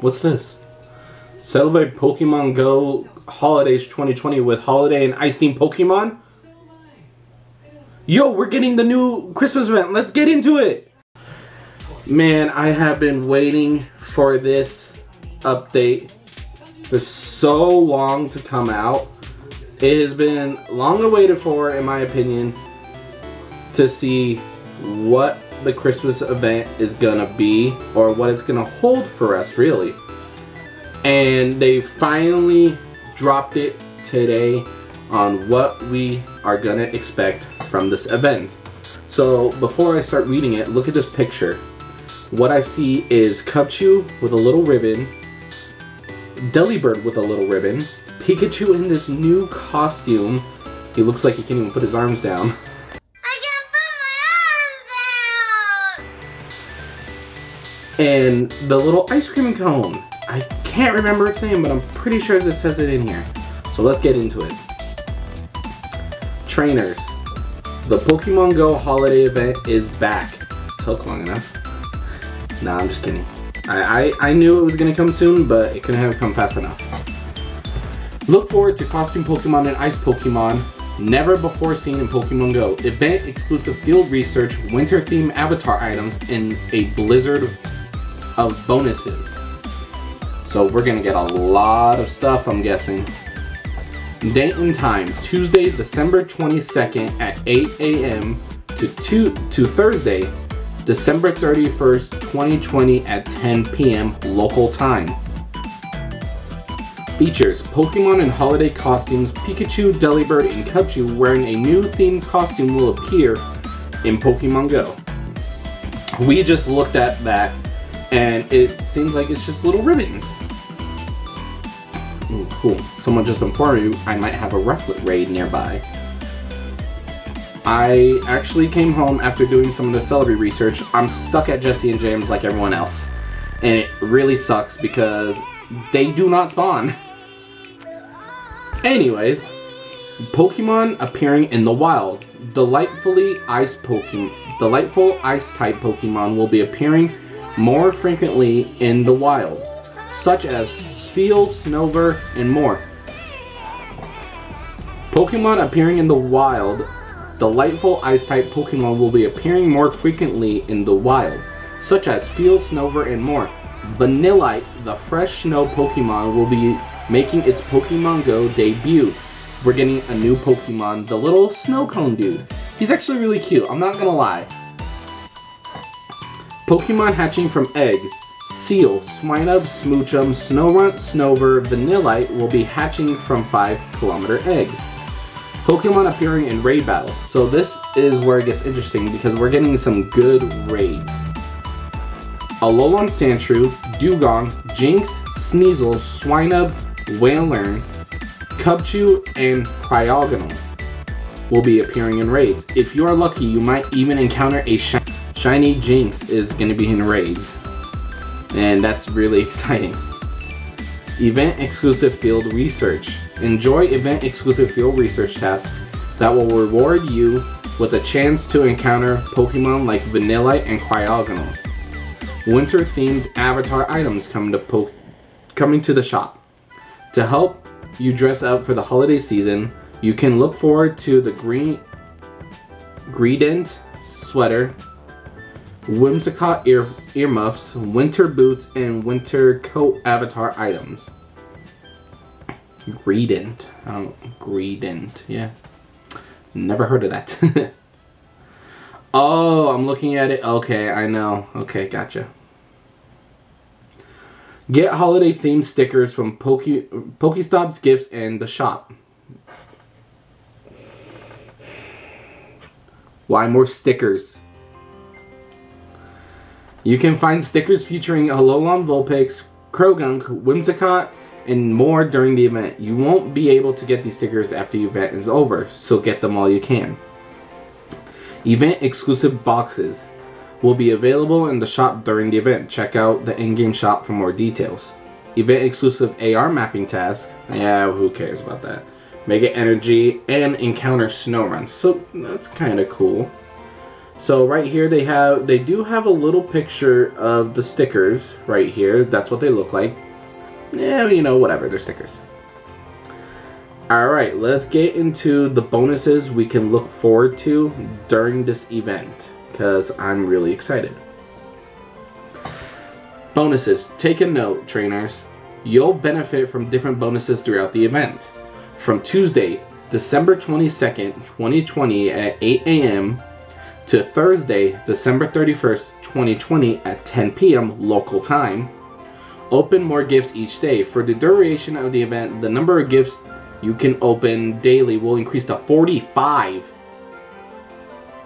What's this? Celebrate Pokemon Go Holidays 2020 with Holiday and Ice Team Pokemon? Yo, we're getting the new Christmas event. Let's get into it. Man, I have been waiting for this update for so long to come out. It has been long awaited for, in my opinion, to see what the Christmas event is gonna be or what it's gonna hold for us, really. And they finally dropped it today on what we are gonna expect from this event. So before I start reading it, look at this picture. What I see is Cubchoo with a little ribbon, Delibird with a little ribbon, Pikachu in this new costume. He looks like he can't even put his arms down. and the little ice cream cone. I can't remember its name, but I'm pretty sure it says it in here. So let's get into it. Trainers. The Pokemon Go holiday event is back. Took long enough. Nah, I'm just kidding. I, I, I knew it was going to come soon, but it couldn't have come fast enough. Look forward to costume Pokemon and Ice Pokemon never before seen in Pokemon Go. Event exclusive field research, winter theme avatar items, and a blizzard of bonuses. So we're gonna get a lot of stuff, I'm guessing. Date and time, Tuesday, December 22nd at 8 a.m. to, to Thursday, December 31st, 2020 at 10 p.m. local time. Features, Pokemon and holiday costumes, Pikachu, Delibird, and Cubchoo wearing a new themed costume will appear in Pokemon Go. We just looked at that and it seems like it's just little ribbons. Ooh, cool. Someone just informed you I might have a Rufflet raid nearby. I actually came home after doing some of the celery research. I'm stuck at Jesse and James like everyone else. And it really sucks because they do not spawn. Anyways, Pokemon appearing in the wild. Delightfully ice Pokemon, delightful ice type Pokemon will be appearing more frequently in the wild, such as Spheal, Snover, and more. Pokemon appearing in the wild, delightful ice-type Pokemon will be appearing more frequently in the wild, such as Spheal, Snover, and more. Vanillite, the fresh snow Pokemon, will be making its Pokemon Go debut. We're getting a new Pokemon, the little snow cone dude. He's actually really cute, I'm not gonna lie. Pokemon hatching from eggs. Spheal, Swinub, Smoochum, Snorunt, Snover, Vanillite will be hatching from 5 kilometer eggs. Pokemon appearing in raid battles. So this is where it gets interesting because we're getting some good raids. Alolan Sandshrew, Dewgong, Jynx, Sneasel, Swinub, Wailord, Cubchoo, and Cryogonal will be appearing in raids. If you are lucky, you might even encounter a shiny Shiny Jynx is going to be in raids. And that's really exciting. Event exclusive field research. Enjoy event exclusive field research tasks that will reward you with a chance to encounter Pokemon like Vanillite and Cryogonal. Winter themed avatar items coming to coming to the shop. To help you dress up for the holiday season, you can look forward to the green Greedent sweater Whimsicott ear earmuffs, winter boots, and winter coat avatar items. Greedent. Oh, Greedent. Yeah. Never heard of that. oh, I'm looking at it. Okay, I know. Okay, gotcha. Get holiday themed stickers from Poke Pokestops Gifts and the shop. Why more stickers? You can find stickers featuring Alolan Vulpix, Croagunk, Whimsicott, and more during the event. You won't be able to get these stickers after the event is over, so get them all you can. Event exclusive boxes will be available in the shop during the event. Check out the in-game shop for more details. Event exclusive AR mapping task. Yeah, who cares about that? Mega Energy and Encounter Snorunt. So that's kind of cool. So right here they have they do have a little picture of the stickers right here. That's what they look like. Yeah, you know, whatever, they're stickers. Alright, let's get into the bonuses we can look forward to during this event. Because I'm really excited. Bonuses. Take a note, trainers. You'll benefit from different bonuses throughout the event. From Tuesday, December 22nd, 2020 at 8 a.m. to Thursday, December 31st, 2020 at 10 p.m. local time. Open more gifts each day. For the duration of the event, the number of gifts you can open daily will increase to 45.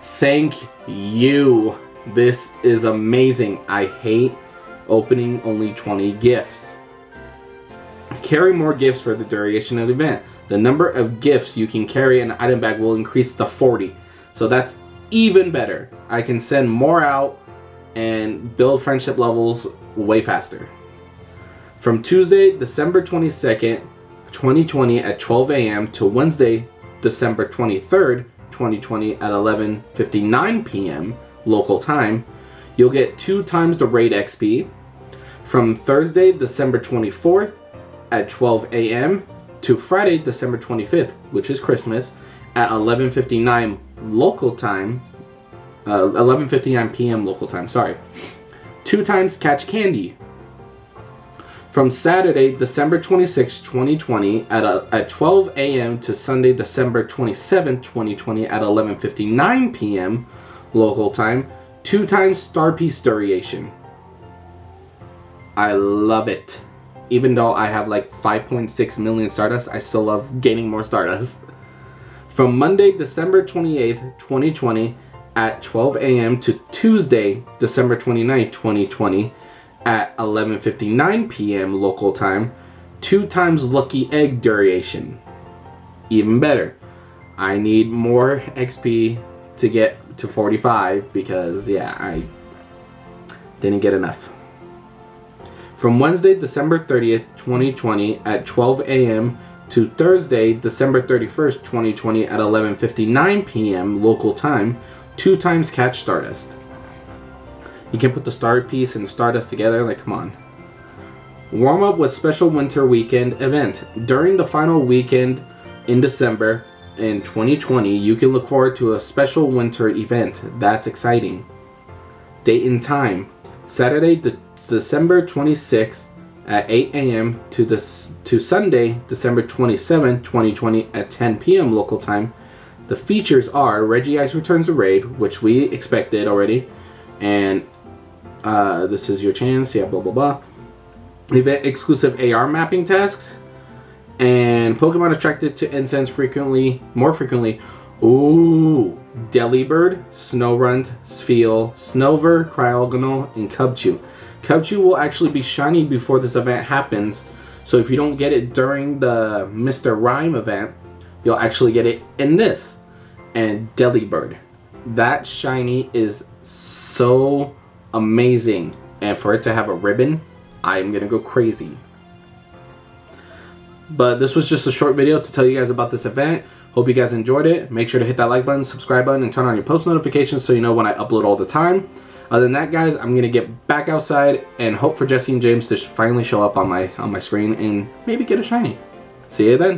Thank you. This is amazing. I hate opening only 20 gifts. Carry more gifts for the duration of the event. The number of gifts you can carry in an item bag will increase to 40. So that's even better. I can send more out and build friendship levels way faster. From Tuesday, December 22nd 2020 at 12 a.m. to Wednesday, December 23rd, 2020 at 11:59 p.m. local time, you'll get 2 times the raid XP. From Thursday, December 24th at 12 a.m. to Friday, December 25th, which is Christmas, at 11:59 local time, uh, 11:59 p.m. local time. Sorry, two times catch candy from Saturday, December 26, 2020 at, a, at 12 a.m. to Sunday, December 27, 2020 at 11.59 p.m. local time, two times Star Piece Duration. I love it. Even though I have like 5.6 million Stardust, I still love gaining more Stardust. From Monday, December 28th, 2020 at 12 a.m. to Tuesday, December 29, 2020 at 11.59 p.m. local time, two times lucky egg duration. Even better. I need more XP to get to 45 because, yeah, I didn't get enough. From Wednesday, December 30th, 2020 at 12 a.m. to Thursday, December 31st, 2020 at 11.59 p.m. local time, two times catch Stardust. You can put the star piece and Stardust together, like come on. Warm up with special winter weekend event. During the final weekend in December in 2020, you can look forward to a special winter event. That's exciting. Date and time. Saturday, de December 26th at 8 a.m. to this to Sunday, December 27, 2020 at 10 p.m. local time. The features are Regice returns a raid, which we expected already, and uh, this is your chance, yeah, blah, blah, blah. Event exclusive AR mapping tasks. And Pokemon attracted to incense frequently, more frequently. Ooh, Delibird, Snorunt, Spheal, Snover, Cryogonal, and Cubchoo. Cubchoo will actually be shiny before this event happens. So if you don't get it during the Mr. Rime event, you'll actually get it in this. And Delibird. That shiny is so amazing. And for it to have a ribbon, I'm gonna go crazy. But this was just a short video to tell you guys about this event. Hope you guys enjoyed it. Make sure to hit that like button, subscribe button, and turn on your post notifications so you know when I upload all the time. Other than that, guys, I'm gonna get back outside and hope for Jesse and James to finally show up on my on my screen and maybe get a shiny. See you then.